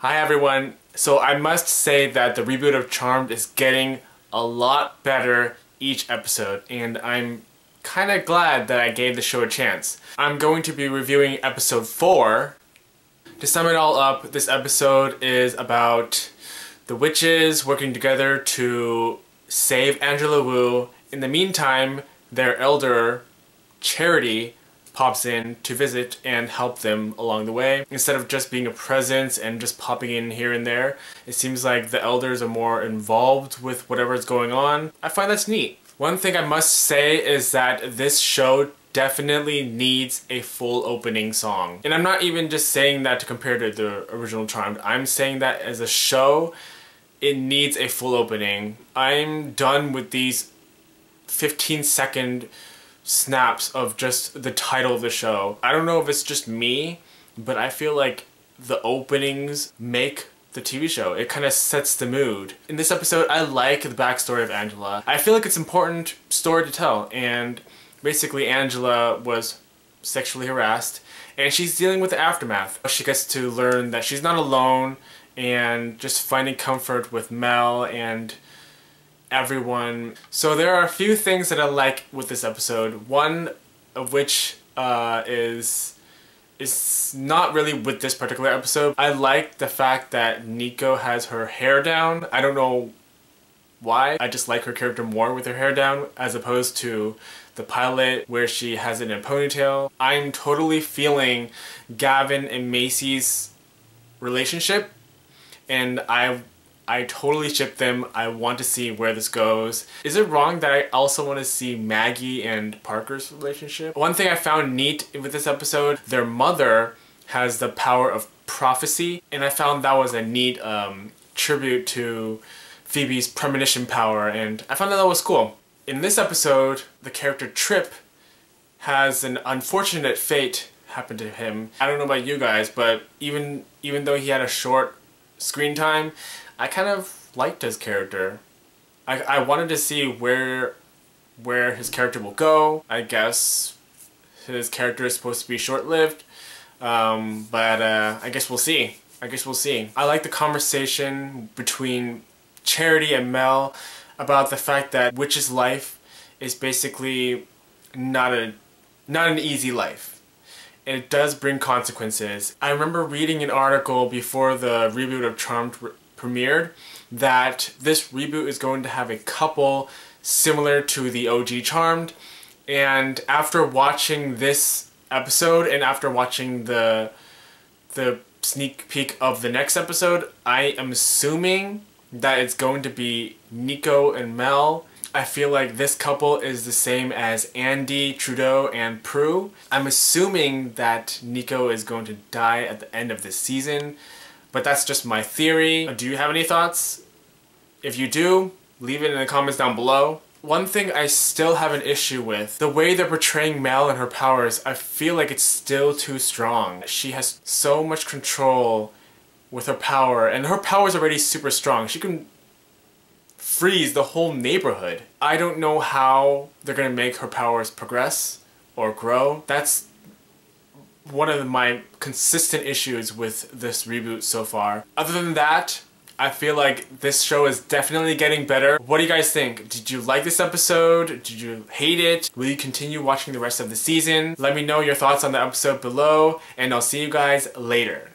Hi everyone. So I must say that the reboot of Charmed is getting a lot better each episode and I'm kind of glad that I gave the show a chance. I'm going to be reviewing episode 4. To sum it all up, this episode is about the witches working together to save Angela Wu. In the meantime, their elder, Charity, pops in to visit and help them along the way. Instead of just being a presence and just popping in here and there, it seems like the elders are more involved with whatever is going on. I find that's neat. One thing I must say is that this show definitely needs a full opening song. And I'm not even just saying that to compare to the original Charmed. I'm saying that as a show, it needs a full opening. I'm done with these 15 second snaps of just the title of the show. I don't know if it's just me, but I feel like the openings make the TV show. It kind of sets the mood. In this episode, I like the backstory of Angela. I feel like it's important story to tell, and basically Angela was sexually harassed, and she's dealing with the aftermath. She gets to learn that she's not alone, and just finding comfort with Mel and everyone. So there are a few things that I like with this episode. One of which uh, is is not really with this particular episode. I like the fact that Niko has her hair down. I don't know why. I just like her character more with her hair down as opposed to the pilot where she has it in a ponytail. I'm totally feeling Galvin and Macy's relationship and I I totally ship them. I want to see where this goes. Is it wrong that I also want to see Maggie and Parker's relationship? One thing I found neat with this episode, their mother has the power of prophecy, and I found that was a neat um, tribute to Phoebe's premonition power, and I found that that was cool. In this episode, the character Trip has an unfortunate fate happen to him. I don't know about you guys, but even even though he had a short screen time, I kind of liked his character. I, I wanted to see where where his character will go. I guess his character is supposed to be short-lived, um, but uh, I guess we'll see. I guess we'll see. I like the conversation between Charity and Mel about the fact that Witch's life is basically not a not an easy life. And It does bring consequences. I remember reading an article before the reboot of Charmed premiered that this reboot is going to have a couple similar to the OG Charmed. And after watching this episode and after watching the the sneak peek of the next episode, I am assuming that it's going to be Niko and Mel. I feel like this couple is the same as Andy, Trudeau, and Prue. I'm assuming that Niko is going to die at the end of this season. But that's just my theory. Do you have any thoughts? If you do, leave it in the comments down below. One thing I still have an issue with, the way they're portraying Mel and her powers, I feel like it's still too strong. She has so much control with her power, and her power is already super strong. She can freeze the whole neighborhood. I don't know how they're gonna make her powers progress or grow. That's one of my consistent issues with this reboot so far. Other than that, I feel like this show is definitely getting better. What do you guys think? Did you like this episode? Did you hate it? Will you continue watching the rest of the season? Let me know your thoughts on the episode below, and I'll see you guys later.